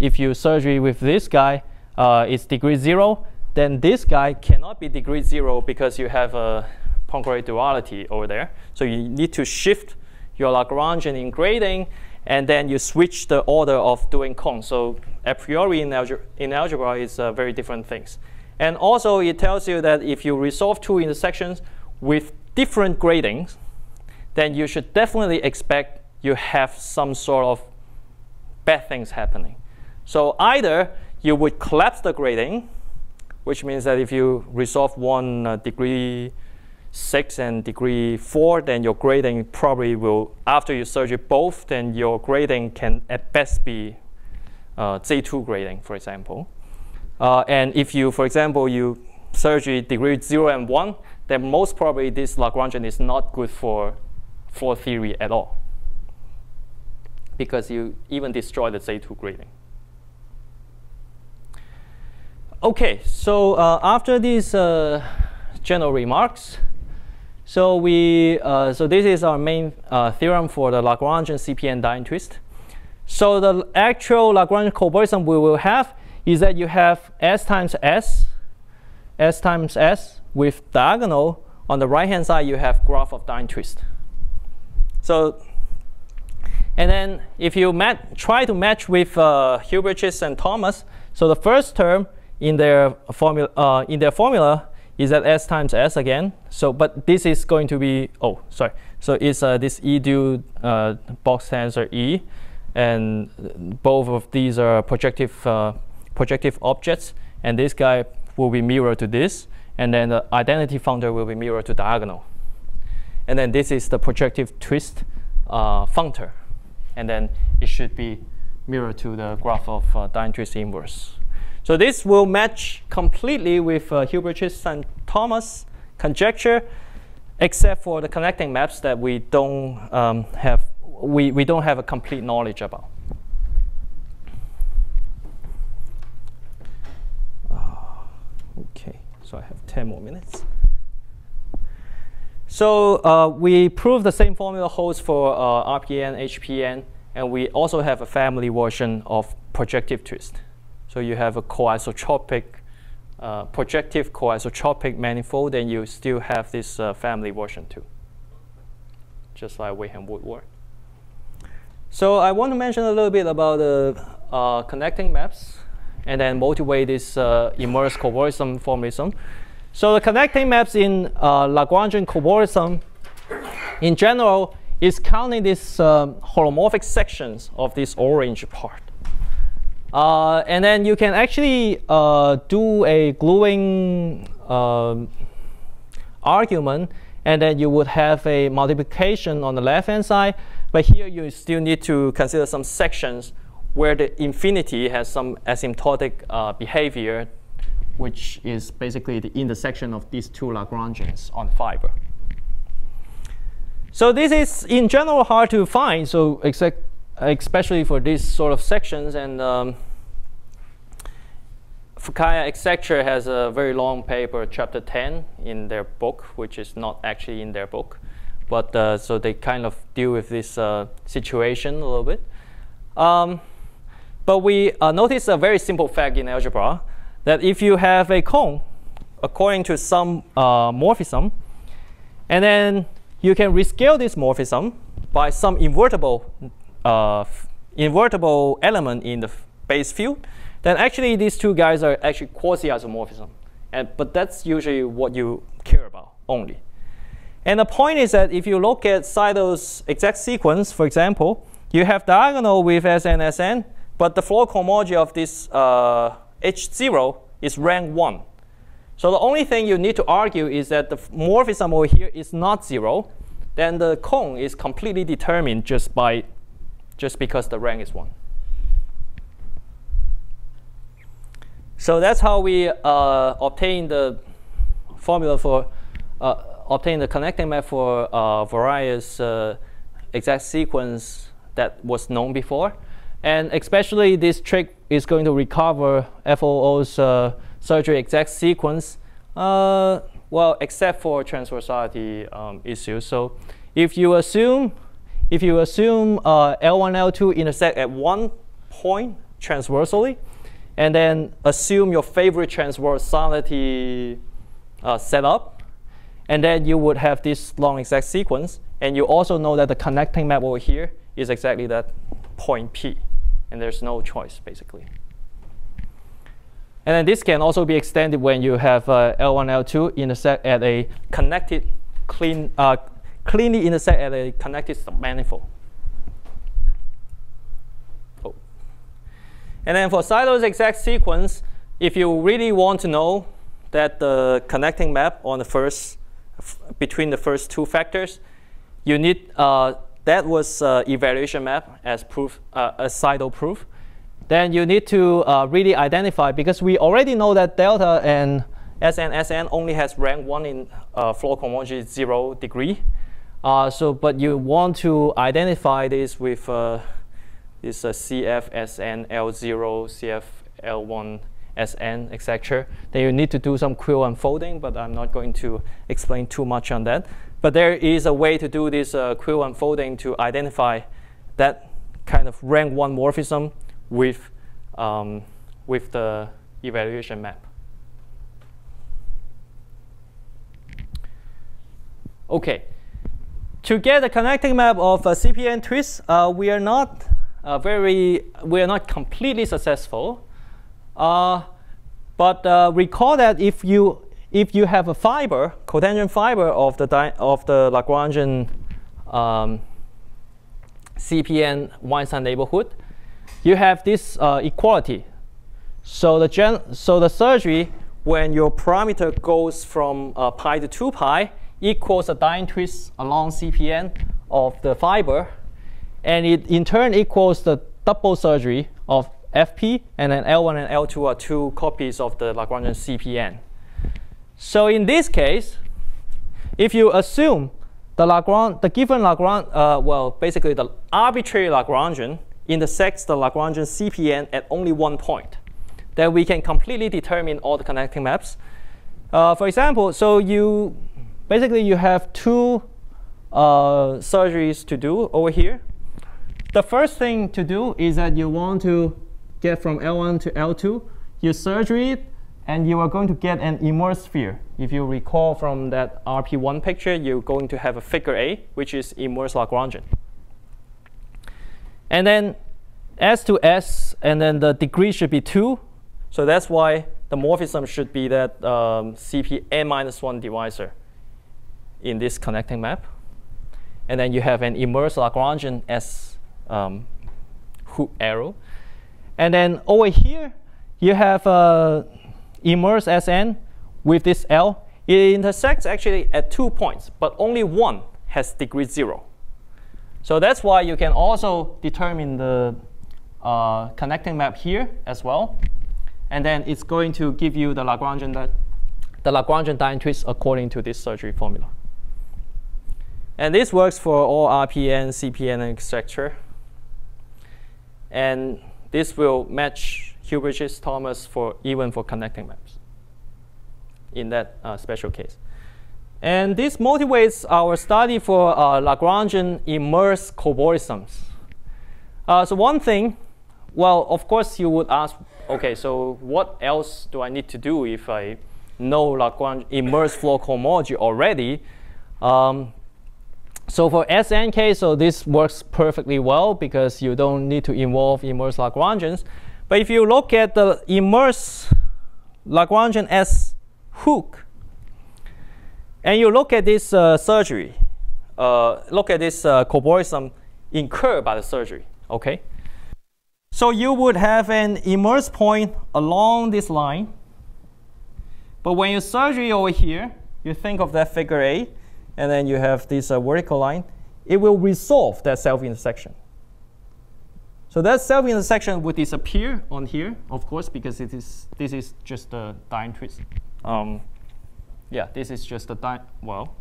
Speaker 1: if you surgery with this guy, uh, it's degree zero, then this guy cannot be degree zero because you have a Poincare duality over there. So you need to shift your Lagrangian in grading and then you switch the order of doing cones. So a priori in, algebra, in algebra is uh, very different things. And also it tells you that if you resolve two intersections with different gradings, then you should definitely expect you have some sort of bad things happening. So either you would collapse the grading, which means that if you resolve one uh, degree 6 and degree 4, then your grading probably will, after you surgery both, then your grading can at best be uh, Z2 grading, for example. Uh, and if you, for example, you surgery degree 0 and 1, then most probably this Lagrangian is not good for Floer theory at all because you even destroy the Z2 grading. Okay, so uh, after these uh, general remarks, so we uh, so this is our main uh, theorem for the Lagrangian CPN Dehn twist. So the actual Lagrangian cobordism we will have is that you have S times S, S times S with diagonal. On the right hand side, you have graph of Dehn twist. So, and then if you try to match with uh, Huybrechts and Thomas, so the first term in their formula, uh, in their formula is that S times S again. So, but this is going to be, oh, sorry. So it's uh, this E due uh, box tensor E, and both of these are projective uh, projective objects, and this guy will be mirrored to this, and then the identity functor will be mirrored to diagonal. And then this is the projective twist uh, functor, and then it should be mirrored to the graph of uh, Dehn twist inverse. So this will match completely with uh, Huybrechts and Thomas conjecture, except for the connecting maps that we don't um, have we, we don't have a complete knowledge about. Okay, so I have 10 more minutes. So uh, we prove the same formula holds for uh, RPN, HPN, and we also have a family version of projective twist. So you have a coisotropic, uh, projective coisotropic manifold, and you still have this uh, family version too, just like Wehrheim Woodward. So I want to mention a little bit about the uh, connecting maps and then motivate this uh, immerse cobordism formalism. So the connecting maps in uh, Lagrangian cobordism in general is counting these um, holomorphic sections of this orange part. Uh, and then you can actually uh, do a gluing um, argument and then you would have a multiplication on the left hand side but here you still need to consider some sections where the infinity has some asymptotic uh, behavior, which is basically the intersection of these two Lagrangians on fiber. So this is in general hard to find, so especially for these sort of sections. And um, Fukaya etc. has a very long paper, chapter 10, in their book, which is not actually in their book. But uh, so they kind of deal with this uh, situation a little bit. Um, But we uh, notice a very simple fact in algebra that if you have a cone according to some uh, morphism, and then you can rescale this morphism by some invertible, uh, invertible element in the base field, then actually these two guys are actually quasi-isomorphism. And, but that's usually what you care about only. And the point is that if you look at Seidel's exact sequence, for example, you have diagonal with Sn, Sn, but the Floer cohomology of this uh, H0 is rank 1. So the only thing you need to argue is that the morphism over here is not 0. Then the cone is completely determined just by just because the rank is 1. So that's how we uh, obtain the formula for uh, obtain the connecting map for uh, various uh, exact sequence that was known before. And especially this trick is going to recover FOO's uh, surgery exact sequence, uh, well, except for transversality um, issues. So if you assume, if you assume uh, L1, L2 intersect at one point transversally, and then assume your favorite transversality uh, setup, and then you would have this long exact sequence. And you also know that the connecting map over here is exactly that point P and there's no choice basically. And then this can also be extended when you have uh, L1, L2 intersect at a connected, clean, uh, cleanly intersect at a connected submanifold. Oh. And then for Seidel's exact sequence, if you really want to know that the connecting map on the first, between the first two factors, you need uh, that was uh, evaluation map as proof, uh, as Seidel proof. Then you need to uh, really identify, because we already know that delta and SN, only has rank 1 in uh, Floer cohomology 0 degree. Uh, so, but you want to identify this with uh, this uh, CF, SN, L0, CF, L1, SN, etc. Then you need to do some quill unfolding, but I'm not going to explain too much on that. But there is a way to do this uh, quill unfolding to identify that kind of rank 1 morphism with, um, with the evaluation map. Okay, to get the connecting map of a CPN twist, uh, we are not uh, very, we are not completely successful. Uh, but uh, recall that if you if you have a fiber, cotangent fiber of the, of the Lagrangian um, CPN Weinstein neighborhood, you have this uh, equality. So the, so the surgery, when your parameter goes from uh, pi to 2 pi, equals a Dehn twist along CPN of the fiber, and it in turn equals the double surgery of FP, and then L1 and L2 are two copies of the Lagrangian CPN. So in this case, if you assume the Lagrange, the given Lagrange, uh, well, basically the arbitrary Lagrangian intersects the Lagrangian CPN at only one point, then we can completely determine all the connecting maps. Uh, for example, so you basically you have two uh, surgeries to do over here. The first thing to do is that you want to get from L1 to L2. You surgery and you are going to get an immersed sphere. If you recall from that RP1 picture, you're going to have a figure A, which is immersed Lagrangian. And then S to S, and then the degree should be 2. So that's why the morphism should be that um, CP n minus 1 divisor in this connecting map. And then you have an immersed Lagrangian S um, hoop arrow. And then over here, you have a immerse Sn with this L, it intersects actually at two points, but only one has degree zero. So that's why you can also determine the uh, connecting map here as well. And then it's going to give you the Lagrangian, the Lagrangian Dehn twist according to this surgery formula. And this works for all RPN, CPN, etc. And this will match Huybrechts Thomas for even for connecting maps in that uh, special case. And this motivates our study for uh, Lagrangian immersed cobordisms. Uh, so one thing well, of course, you would ask, okay, so what else do I need to do if I know Lagrange immersed Floer cohomology already? Um, so for SNK, so this works perfectly well because you don't need to involve immersed Lagrangians. But if you look at the immersed Lagrangian S hook, and you look at this uh, surgery, uh, look at this uh, incurred by the surgery, okay? So you would have an immersed point along this line. But when you surgery over here, you think of that figure A, and then you have this uh, vertical line, it will resolve that self-intersection. So that self-intersection would disappear on here, of course, because it is this is just a Dehn twist. Um, yeah, this is just a Dehn, well,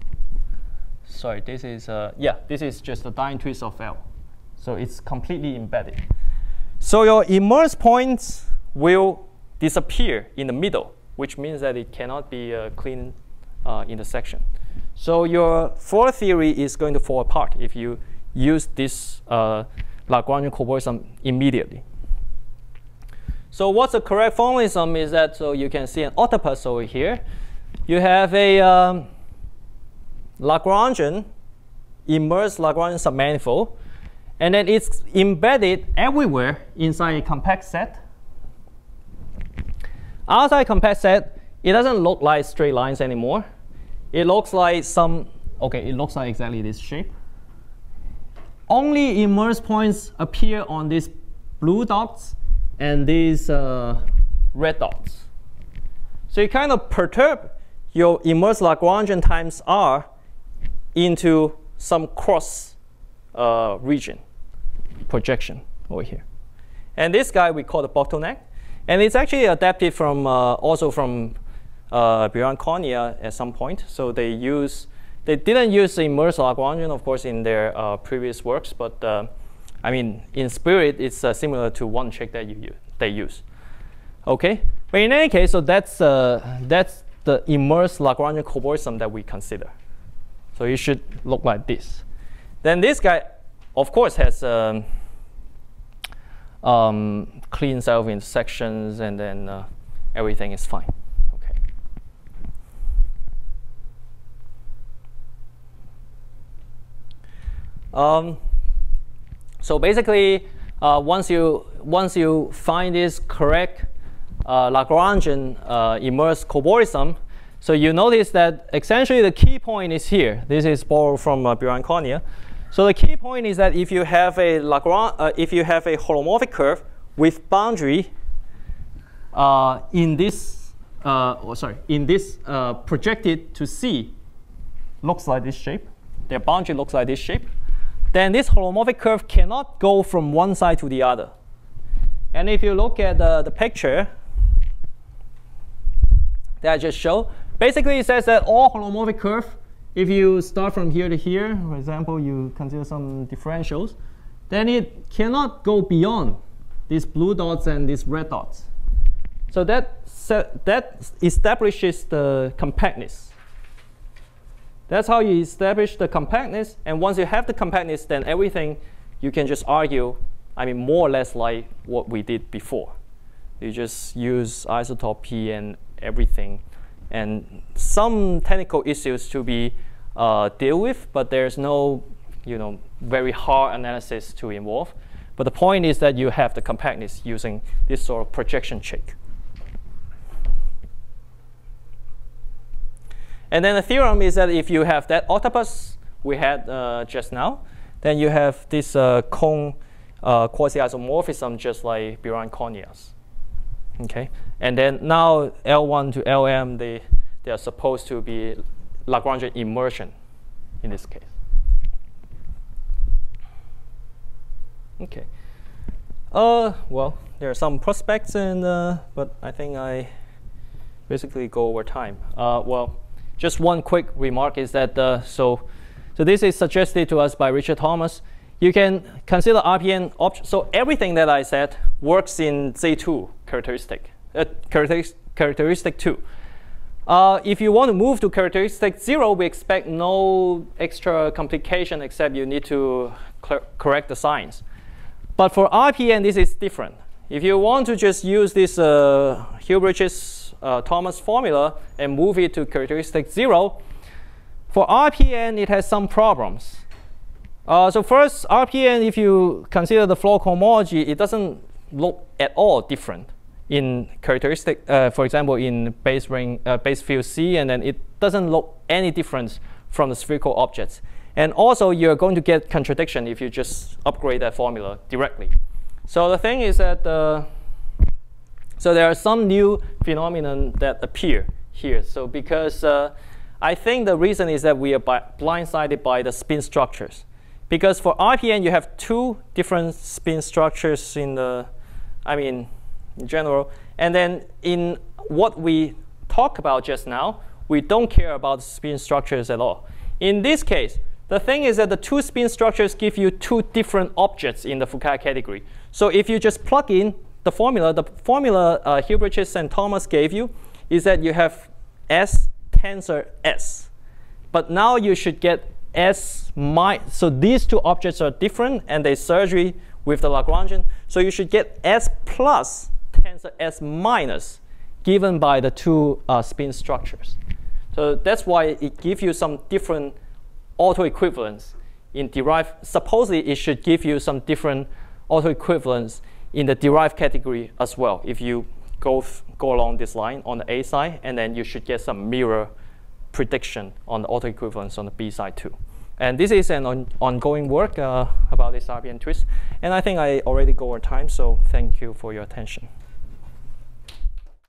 Speaker 1: sorry, this is, uh, yeah, this is just a Dehn twist of L. So it's completely embedded. So your immersed points will disappear in the middle, which means that it cannot be a clean uh, intersection. So your Floer theory is going to fall apart if you use this uh, Lagrangian cobordism immediately. So what's the correct formalism is that, so you can see an octopus over here. You have a um, Lagrangian, immersed Lagrangian submanifold, and then it's embedded everywhere inside a compact set. Outside compact set, it doesn't look like straight lines anymore. It looks like some, okay, it looks like exactly this shape. Only immersed points appear on these blue dots and these uh, red dots. So you kind of perturb your immersed Lagrangian times R into some cross uh, region projection over here. And this guy we call the bottleneck. And it's actually adapted from uh, also from uh, Biran Cornea at some point. So they use they didn't use immersed Lagrangian, of course, in their uh, previous works, but uh, I mean, in spirit, it's uh, similar to one trick that you use, they use. Okay, but in any case, so that's uh, that's the immersed Lagrangian cobordism that we consider. So it should look like this. Then this guy, of course, has um, um, clean self intersections, and then uh, everything is fine. Okay. Um, so basically, uh, once you once you find this correct uh, Lagrangian uh, immersed cobordism, so you notice that essentially the key point is here. This is borrowed from uh, Biran Cornea. So the key point is that if you have a Lagrange, uh, if you have a holomorphic curve with boundary uh, in this, uh, oh, sorry, in this uh, projected to C, looks like this shape. Their boundary looks like this shape. Then this holomorphic curve cannot go from one side to the other. And if you look at the the picture that I just showed, Basically, it says that all holomorphic curve, if you start from here to here, for example, you consider some differentials, then it cannot go beyond these blue dots and these red dots. So that, that establishes the compactness. That's how you establish the compactness. And once you have the compactness, then everything you can just argue, I mean, more or less like what we did before. You just use isotope P and everything and some technical issues to be uh, deal with, but there's no you know, very hard analysis to involve. But the point is that you have the compactness using this sort of projection trick. And then the theorem is that if you have that octopus we had uh, just now, then you have this uh, cone uh, quasi-isomorphism just like Biran Cornea's. Okay, and then now L1 to LM, they, they are supposed to be Lagrangian immersion in this case. Okay. Uh, well, there are some prospects, and uh, but I think I basically go over time. Uh, well, just one quick remark is that uh, so so this is suggested to us by Richard Thomas. You can consider RPN. So everything that I said works in Z2 characteristic, uh, characteristic, characteristic 2. Uh, if you want to move to characteristic 0, we expect no extra complication except you need to correct the signs. But for RPN, this is different. if you want to just use this uh, Hilbert's uh, Thomas formula and move it to characteristic zero, for RPN it has some problems. Uh, so first, RPN, if you consider the Floer homology, it doesn't look at all different in characteristic, uh, for example, in base ring, uh, base field C, and then it doesn't look any different from the spherical objects. And also, you're going to get contradiction if you just upgrade that formula directly. So the thing is that, uh, so there are some new phenomenon that appear here. So because uh, I think the reason is that we are blindsided by the spin structures. Because for RPN, you have two different spin structures in the, I mean, in general. And then in what we talked about just now, we don't care about spin structures at all. In this case, the thing is that the two spin structures give you two different objects in the Fukaya category. So if you just plug in the formula, the formula uh, and Thomas gave you is that you have S tensor S. But now you should get S minus, so these two objects are different and they surgery with the Lagrangian. So you should get S plus tensor S minus given by the two uh, spin structures. So that's why it gives you some different autoequivalence in derived. Supposedly it should give you some different autoequivalence in the derived category as well. If you go, go along this line on the A side, and then you should get some mirror prediction on the autoequivalence on the B side too. And this is an on ongoing work uh, about this RPN twist. And I think I already go over time, so thank you for your attention.